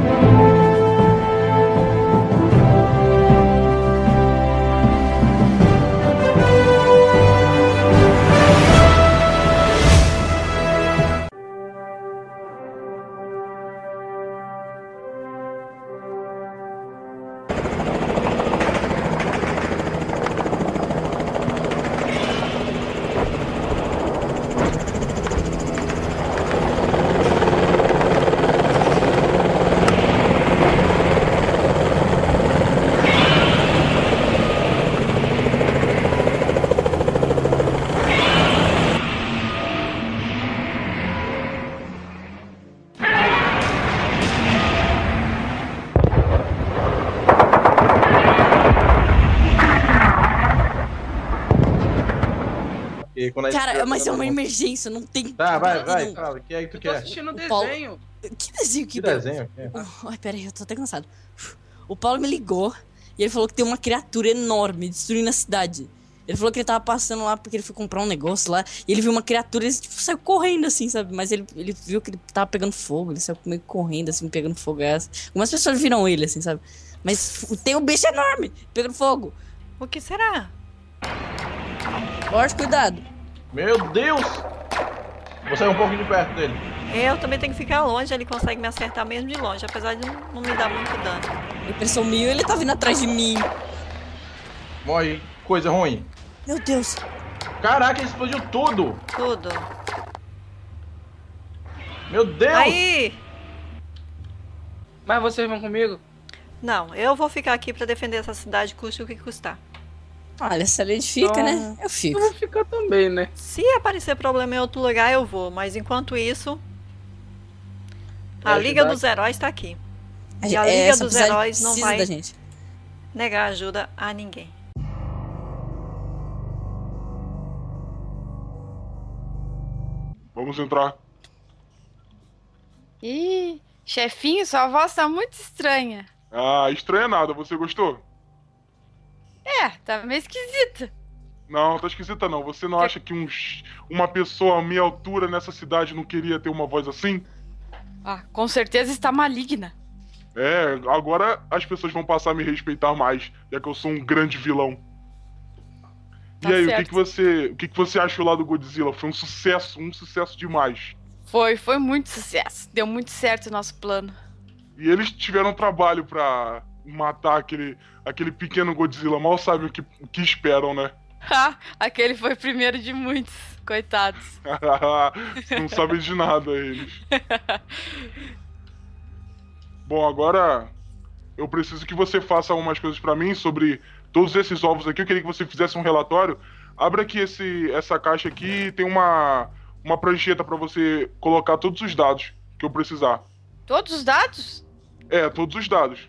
Porque quando mas é uma emergência, não tem. Tá, vai, vai, não. fala. O que é que tu Eu tô quer? assistindo O Paulo- desenho. Que desenho que, Que deu? desenho? É. Oh, ai, peraí, eu tô até cansado. O Paulo me ligou e ele falou que tem uma criatura enorme destruindo a cidade. Ele falou que ele tava passando lá porque ele foi comprar um negócio lá e ele viu uma criatura e ele tipo, saiu correndo assim, sabe? Mas ele, ele viu que ele tava pegando fogo, ele saiu meio correndo assim, pegando fogo. é assim. Algumas pessoas viram ele assim, sabe? Mas tem um bicho enorme pegando fogo. O que será? Lorde, cuidado. Meu Deus! Vou sair um pouco de perto dele. Eu também tenho que ficar longe, ele consegue me acertar mesmo de longe, apesar de não, não me dar muito dano. Impressão mil, ele tá vindo atrás de mim. Morre, coisa ruim. Meu Deus. Caraca, ele explodiu tudo! Tudo. Meu Deus! Aí! Mas vocês vão comigo? Não, eu vou ficar aqui pra defender essa cidade, custe o que custar. Olha, se a gente fica, Então, né? Eu Eu fico. vou ficar também, né? Se aparecer problema em outro lugar, eu vou, mas enquanto isso. A Vai Liga ajudar. dos Heróis tá aqui. A E a é, Liga essa dos Heróis não vai- da gente. Negar ajuda a ninguém. Vamos entrar. Ih, chefinho, sua voz tá muito estranha. Ah, estranha nada, você gostou? É, tá meio esquisita. Não, tá esquisita não. Você não acha que uns, uma pessoa à minha altura nessa cidade não queria ter uma voz assim? Ah, com certeza está maligna. É, agora as pessoas vão passar a me respeitar mais, já que eu sou um grande vilão. Tá e aí, o que, certo. que você, o que, que você achou lá do Godzilla? Foi um sucesso, um sucesso demais. Foi, foi muito sucesso. Deu muito certo o nosso plano. E eles tiveram trabalho pra matar aquele, aquele pequeno Godzilla. Mal sabem o que, o que esperam, né? Ha, aquele foi o primeiro de muitos. Coitados. não sabem de nada eles. Bom, agora eu preciso que você faça algumas coisas pra mim sobre todos esses ovos aqui. Eu queria que você fizesse um relatório. Abra aqui esse, essa caixa aqui tem uma, uma prancheta pra você colocar todos os dados que eu precisar. Todos os dados? É, todos os dados.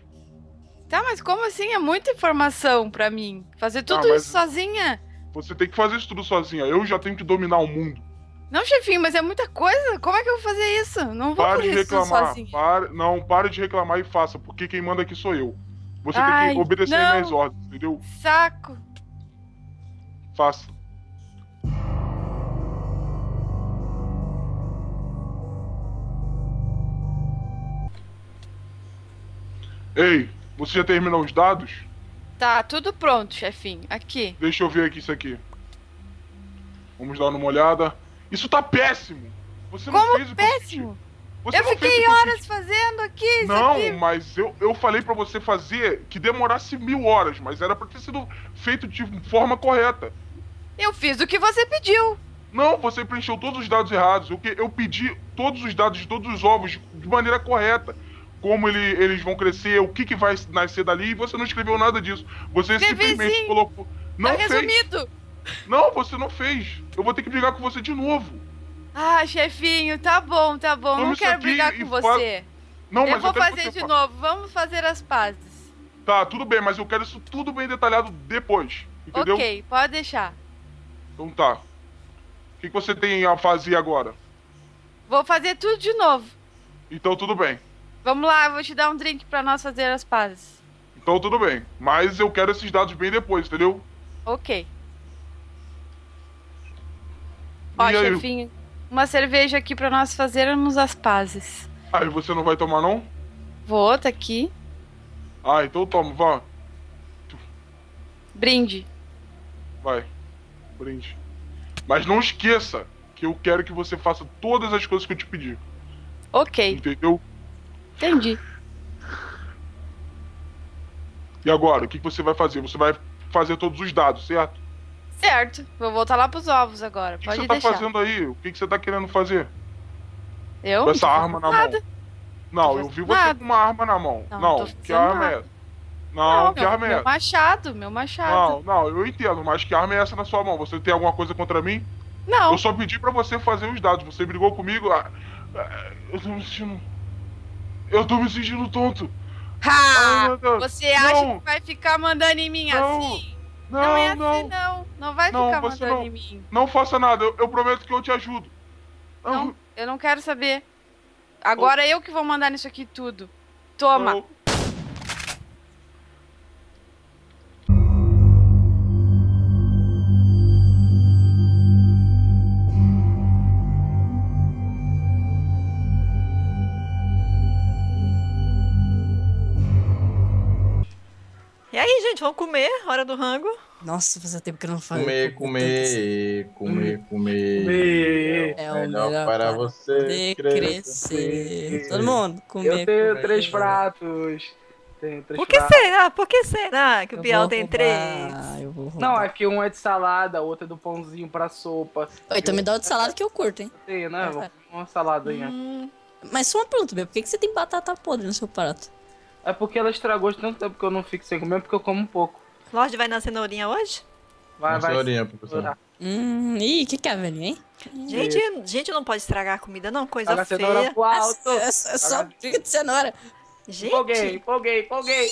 Tá, mas como assim? É muita informação pra mim. Fazer tudo Ah, isso sozinha? Você tem que fazer isso tudo sozinha. Eu já tenho que dominar o mundo. Não, chefinho, mas é muita coisa. Como é que eu vou fazer isso? Não vou Pare fazer de isso reclamar. sozinha. Pare, não, pare de reclamar e faça, porque quem manda aqui sou eu. Você tem Ai, que obedecer não. minhas ordens, entendeu? Saco. Faça. Ei, você já terminou os dados? Tá, tudo pronto, chefinho. Aqui. Deixa eu ver aqui isso aqui. Vamos dar uma olhada. Isso tá péssimo! Você não Como fez o péssimo? Você Eu não fiquei horas fazendo aqui isso Não, aqui. mas eu, eu falei pra você fazer que demorasse mil horas, mas era pra ter sido feito de forma correta. Eu fiz o que você pediu. Não, você preencheu todos os dados errados. Eu, eu pedi todos os dados de todos os ovos de maneira correta. Como ele- eles vão crescer, o que, que vai nascer dali, e você não escreveu nada disso. Você Escrevi simplesmente sim. colocou. Não tá fez. resumido. Não, você não fez. Eu vou ter que brigar com você de novo. Ah, chefinho, tá bom, tá bom. Toma não quero brigar com fa- você. Não, eu mas vou eu que fazer de fa- novo. Vamos fazer as pazes. Tá, tudo bem, mas eu quero isso tudo bem detalhado depois. Entendeu? Ok, pode deixar. Então tá. O que, que você tem a fazer agora? Vou fazer tudo de novo. Então tudo bem. Vamos lá, eu vou te dar um drink pra nós fazer as pazes. Então tudo bem. Mas eu quero esses dados bem depois, entendeu? Ok. Ó, E aí? chefinho, uma cerveja aqui pra nós fazermos as pazes. Aí você não vai tomar não? Vou, tá aqui. Ah, então toma, vá. Brinde. Vai. Brinde. Mas não esqueça que eu quero que você faça todas as coisas que eu te pedi. Ok, Entendeu? Entendi. E agora, o que que você vai fazer? Você vai fazer todos os dados, certo? Certo. Vou voltar lá pros ovos agora. O que, que Pode você tá deixar. fazendo aí? O que, que você tá querendo fazer? Eu? Com essa arma na fazendo mão. nada. Não, eu vi fazendo você nada. com uma arma na mão. Não, Não, que arma é nada. essa? Não, Não, que meu, arma é meu essa? machado, meu machado. Não, não, eu entendo, mas que arma é essa na sua mão? Você tem alguma coisa contra mim? Não, Eu só pedi pra você fazer os dados. Você brigou comigo. ah, ah, Eu tô me sentindo. Eu tô me sentindo tonto. Ai, Ha! Deus. Você acha Não. que vai ficar mandando em mim Não. assim? Não, Não, é assim, não, não. Não vai Não, ficar mandando não. em mim. não faça nada. Eu, eu prometo que eu te ajudo. Não, eu não quero saber. Agora eu que vou mandar nisso aqui tudo. Toma. Eu- aí, gente, vamos comer? Hora do rango. Nossa, fazia tempo que eu não falei. Comer, comer, comer, comer. É o Melhor melhor para para você crescer. crescer. Todo mundo, comer. Eu tenho comer. três pratos. Tenho três Por que pratos. será? Por que será que o Biel tem roubar, três? Eu vou roubar. Não, aqui um é de salada, outro é do pãozinho pra sopa. Oi, então me dá o de salada que eu curto, hein? Tem, né? É, Vou vai. comer uma saladainha. Hum, Mas só uma pergunta, Bia, por que, que você tem batata podre no seu prato? É porque ela estragou de tanto tempo que eu não fico sem comer, porque eu como um pouco. Lorde vai na cenourinha hoje? Vai, vai. cenourinha, professor. Hum, ih, o que que é, velho, hein? Gente, gente não pode estragar a comida, não. Coisa Joga a cenoura feia. pro alto. É, é só briga de cenoura. Empolguei, Gente, empolguei, empolguei.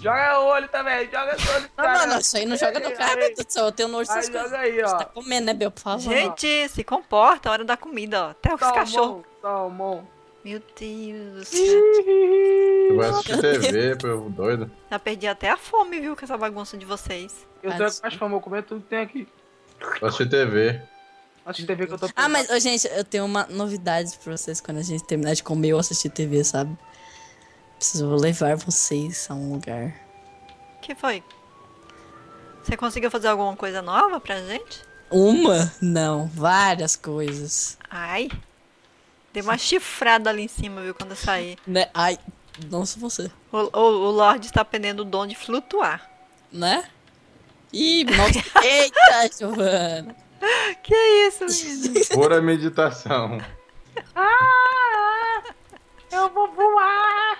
Joga o olho também, joga o olho. Não, cara. não, não, isso aí não joga no cara, meu Deus do céu. Eu tenho nojo dessas coisas. joga aí, Você ó. tá comendo, né, Bel? Por favor. gente, se comporta, hora da comida, ó. Até os cachorros. Salmão. Meu Deus do céu. Eu vou assistir TV, povo doido. Já perdi até a fome, viu, com essa bagunça de vocês. Eu tô com mais fome, eu comer tudo que tem aqui. Vou assistir TV. De TV que eu tô Ah, mas, ô, gente, eu tenho uma novidade pra vocês quando a gente terminar de comer ou assistir TV, sabe? Preciso levar vocês a um lugar. que foi? Você conseguiu fazer alguma coisa nova pra gente? Uma? Não, várias coisas. Ai. Dei uma chifrada ali em cima, viu, quando eu saí. Né? Ai, não sou você. O, o, o Lorde está aprendendo o dom de flutuar. Né? Ih, nossa. Eita, Giovana. Que isso, menino? Pura meditação. Eu vou voar!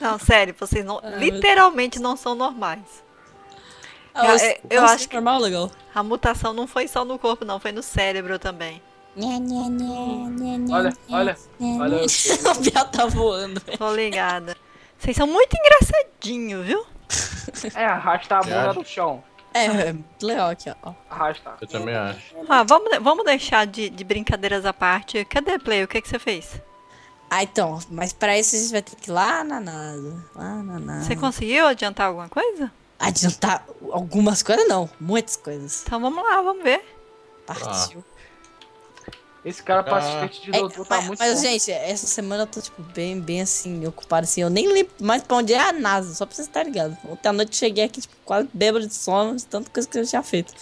Não, sério, vocês não, Ah, literalmente não são normais. Ah, Eu- os- eu- eu acho que- normal, legal. A mutação não foi só no corpo, não, foi no cérebro também. Olha, olha, olha. o Biel tá voando. Tô ligada. Vocês são muito engraçadinhos, viu? É, arrasta a bunda no chão. É, é legal aqui, ó. Arrasta. Eu também acho. Ah, vamos, vamos deixar de, de brincadeiras à parte. Cadê Play? O que, que você fez? Ah, então, mas pra isso a gente vai ter que ir lá na nada. Lá na nada. Você conseguiu adiantar alguma coisa? Adiantar algumas coisas, não. Muitas coisas. Então vamos lá, vamos ver. Partiu. Esse cara pra Ah. assistente de É, doutor tá mas, muito mas, bom. gente, essa semana eu tô, tipo, bem, bem assim, ocupado, assim. Eu nem lembro mais pra onde é a NASA, só pra vocês estarem ligados. Ontem à noite eu cheguei aqui, tipo, quase bêbado de sono, de tanta coisa que eu tinha feito.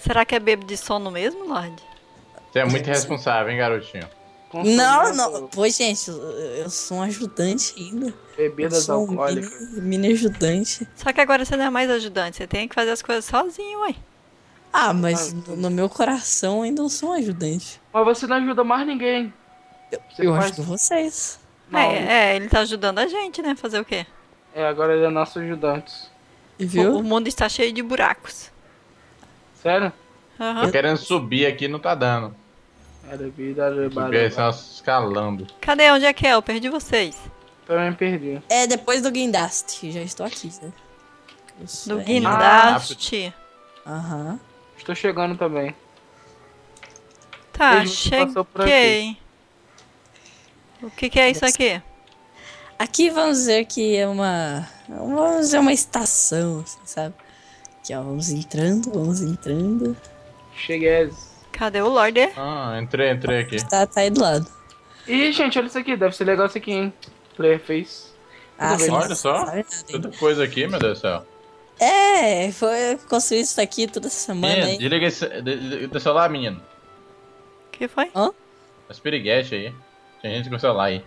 Será que é bebo de sono mesmo, Lorde? Você é muito irresponsável, hein, garotinho? Não, não. Pô, gente, eu, sou um ajudante ainda. Eu Bebidas sou um alcoólicas. mini, mini ajudante. Só que agora você não é mais ajudante, você tem que fazer as coisas sozinho, ué. Ah, mas no, no meu coração ainda eu sou um ajudante. Mas você não ajuda mais ninguém. Você eu faz- ajudo vocês. Não, É, é, ele tá ajudando a gente, né? Fazer o quê? é, agora ele é nosso ajudante. O, Viu? o mundo está cheio de buracos. Sério? Aham. Tô querendo subir aqui, não tá dando. Era Subir aí, só escalando. Cadê? Onde é que é? Eu perdi vocês. Também perdi. É depois do Guindaste. Já estou aqui, né? Isso Do é- guindaste. Aham. Estou chegando também. Tá, Ele passou por cheguei. O que, que é isso aqui? Aqui vamos dizer que é uma. Vamos dizer uma estação, assim, sabe? Aqui, ó, vamos entrando, vamos entrando. Cheguei. Cadê o Lorde? Ah, entrei, entrei aqui. Tá, tá aí do lado. Ih, gente, olha isso aqui. Deve ser legal isso aqui, hein? Player face. Ah, Olha só. Tanta coisa aqui, meu Deus do céu. É, foi construí isso aqui toda semana, Menino, hein? desliga esse de- de- do celular, menino. O que foi? As piriguete aí. Tem gente com o celular aí.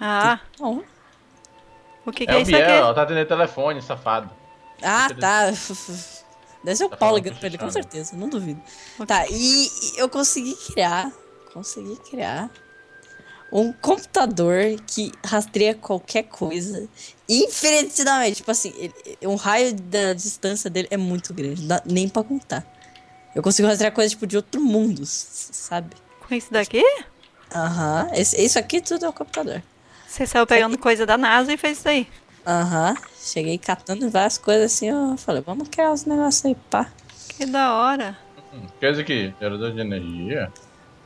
Ah, Bom. o que, que É, é o isso Biel, aqui? ela tá atendendo telefone, safado. Ah, tá. Deve ser o Tá Paulo ligando pra ele, com certeza, não duvido. Ok. Tá, e, e eu consegui criar, consegui criar um computador que rastreia qualquer coisa infinitamente. Tipo assim, ele- um raio da distância dele é muito grande, não dá nem pra contar. Eu consigo rastrear coisas tipo de outro mundo, sabe? Com isso daqui? Aham, esse- isso aqui tudo é um computador. Você saiu pegando coisa da NASA e fez isso aí. Aham, cheguei catando várias coisas assim, eu falei, vamos criar os negócios aí, pá. Que da hora. Hum, Coisa aqui, gerador de energia.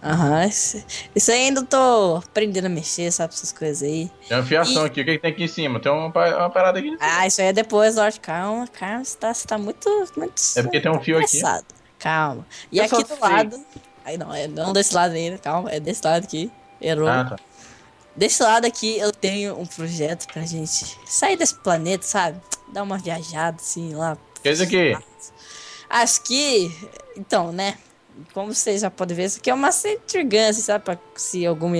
Aham, isso, isso aí ainda eu tô aprendendo a mexer, sabe, essas coisas aí. Tem uma fiação aqui. O que, que tem aqui em cima? Tem uma, uma parada aqui. Ah, isso aí é depois, Lorde, calma, calma, você tá, você tá muito, muito É porque tem um fio aqui. estressado. Calma. E Eu aqui do sei. lado, aí não, é não desse lado ainda, calma, é desse lado aqui, errou. Ah, tá. Desse lado aqui eu tenho um projeto pra gente sair desse planeta, sabe? Dar uma viajada assim lá. Que é isso aqui? Acho que. Então, né? Como vocês já podem ver, isso aqui é uma assim, sabe? Pra se algum.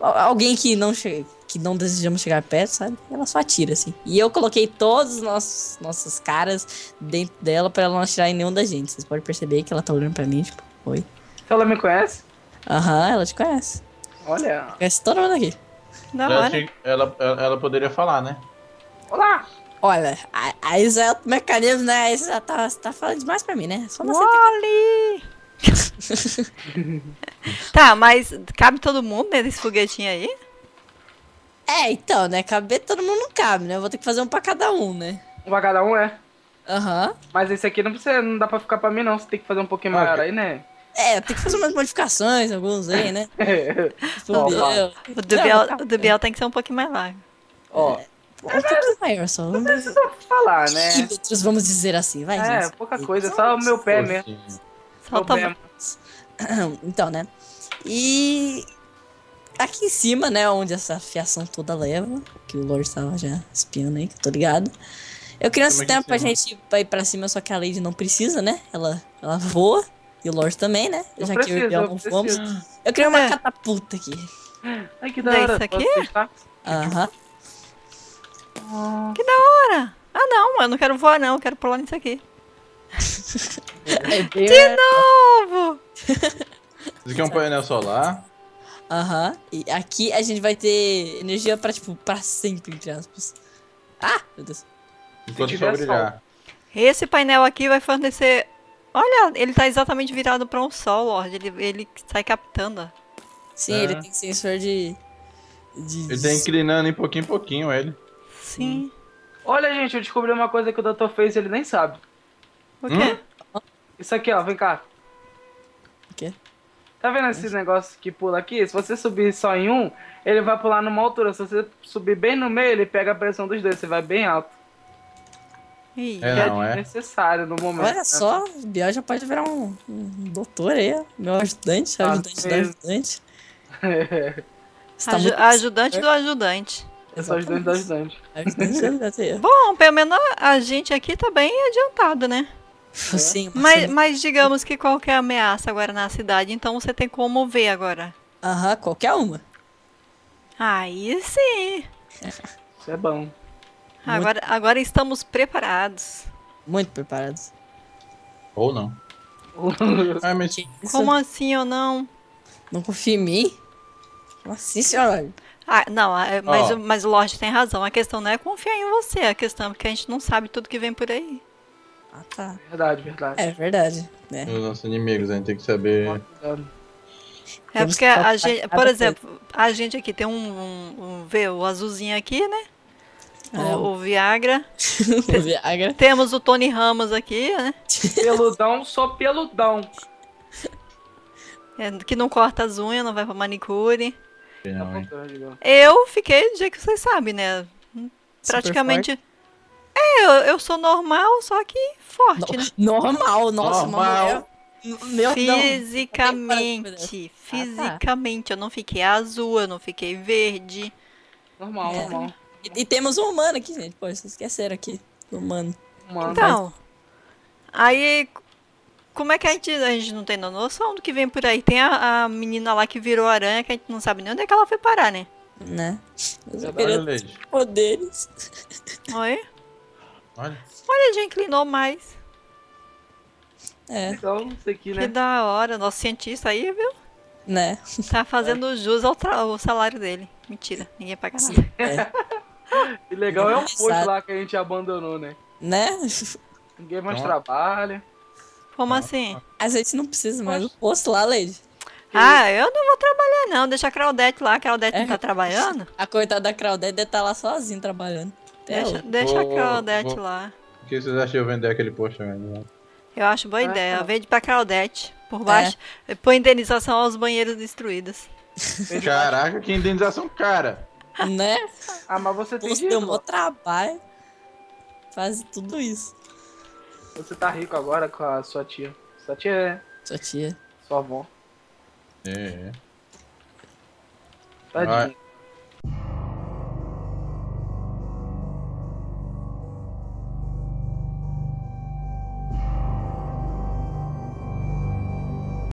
al- Alguém que não chega. Que não desejamos chegar perto, sabe? Ela só atira, assim. E eu coloquei todos os nossos nossas caras dentro dela pra ela não atirar em nenhum da gente. Vocês podem perceber que ela tá olhando pra mim, tipo, oi. Ela me conhece, Aham, ela te conhece. olha. Conhece todo mundo aqui. Da Ela, hora. che- ela, ela, poderia falar, né? Olá! Olha, a- aí já é outro mecanismo, né? Aí você já tá, tá falando demais pra mim, né? Só uma Wally! tá, mas cabe todo mundo desse foguetinho aí? É, então, né? Caber todo mundo não cabe, né? Eu vou ter que fazer um pra cada um, né? Um pra cada um é. Aham. Mas esse aqui não precisa, não dá pra ficar pra mim não. Você tem que fazer um pouquinho Ah, maior aí, né? É, tem que fazer umas modificações, alguns aí, né? Biel. O do, Biel, tá. o do Biel tem que ser um pouquinho mais largo. Ó, Um pouquinho maior só. não Vamos precisa falar, né? vamos dizer assim, vai, É, gente. pouca coisa, só o meu pé mesmo. Focinho. Só o Problema. tamanho. Então, né? E aqui em cima, né, onde essa fiação toda leva, que o Lord tava já espiando aí, que eu tô ligado. Eu queria um sistema em pra gente ir pra cima, só que a Lady não precisa, né? Ela, ela voa. E o Lord também, né? Eu Já que eu e o não fomos. Eu queria uma É. catapulta aqui. Ai, que da hora. isso aqui? Testar? Aham. Que da hora! Ah, não, eu não quero voar, não. Eu quero pular nisso aqui. É De novo! Isso aqui é um painel solar. Aham. E aqui a gente vai ter energia pra, tipo, pra sempre, entre aspas. Ah, meu Deus. Enquanto só brilhar. Esse painel aqui vai fornecer. Olha, ele tá exatamente virado para um sol, Lorde. Ele, ele sai captando. ó. Sim, É. ele tem sensor de. de Ele tá inclinando em pouquinho em pouquinho ele. Sim. Olha, gente, eu descobri uma coisa que o Dr. fez e ele nem sabe. O quê? Isso aqui, ó, vem cá. O quê? Tá vendo esse negócio que pula aqui? Se você subir só em um, ele vai pular numa altura. Se você subir bem no meio, ele pega a pressão dos dois. Você vai bem alto. É, que não, é? desnecessário no momento. Olha só, o Biel já pode virar um, um doutor aí. Meu ajudante, Ah, ajudante do mesmo. ajudante. Você tá aju- muito- ajudante do ajudante. Eu sou ajudante do ajudante. Ajudante do ajudante ó. Bom, pelo menos a gente aqui tá bem adiantado, né? Sim, Mas, você- mas digamos que qualquer ameaça agora na cidade, então você tem como ver agora. Aham, qualquer uma. Aí sim. Isso é bom. Agora, agora estamos preparados. Muito preparados. Ou não. Ah, mas Como assim ou não? Não confia em mim? Como assim, senhora? Ah, não, é- mas, Ó. o- mas o Lorde tem razão. A questão não é confiar em você, a questão é que a gente não sabe tudo que vem por aí. Ah, tá. Verdade, verdade. É verdade, né? os nossos inimigos, a gente tem que saber. É porque que a gente, por exemplo, a gente aqui tem um, um, um vê, o azulzinho aqui, né? É, O, o Viagra. o Viagra. Temos o Tony Ramos aqui, né? Peludão, sou peludão. É, que não corta as unhas, não vai pra manicure. Não, hein? Eu fiquei do jeito que vocês sabem, né? Praticamente. É, eu, eu sou normal, só que forte, né? Normal, nossa, Normal. Meu. Fisicamente, Ah, tá. fisicamente, eu não fiquei azul, eu não fiquei verde. Normal, É. normal. E, e temos um humano aqui, gente. Pô, vocês esqueceram aqui. Humano. Mano, Então, aí, como é que a gente, a gente não tem noção do que vem por aí? Tem a, a menina lá que virou aranha, que a gente não sabe nem onde é que ela foi parar, né? Né? Lady. poderes. Oi? Olha. Olha, já inclinou mais. É, Então, isso aqui, Que né? da hora, nosso cientista aí, viu? né? Tá fazendo jus ao, salário dele. Mentira, ninguém paga nada. É. E legal é um posto lá que a gente abandonou, né? Né? Ninguém mais Então- trabalha. Como assim? A gente não precisa mais do posto lá, Lady. Ah, eu não vou trabalhar não, deixa a Claudete lá, a Claudete É. não tá trabalhando? A coitada da Claudete deve estar lá sozinha trabalhando. Deixa, deixa a Vou- Claudete vou- lá. O que vocês acham de eu vender aquele posto mesmo? Eu acho boa Ah, ideia, tá. vende pra Claudete. Por baixo, põe indenização aos banheiros destruídos. Caraca, que indenização cara. Né? Ah, mas você tem Posto deu mó trabalho. Faz tudo isso. Você tá rico agora com a sua tia. Sua tia é Sua tia. sua avó. É, é. Tadinho.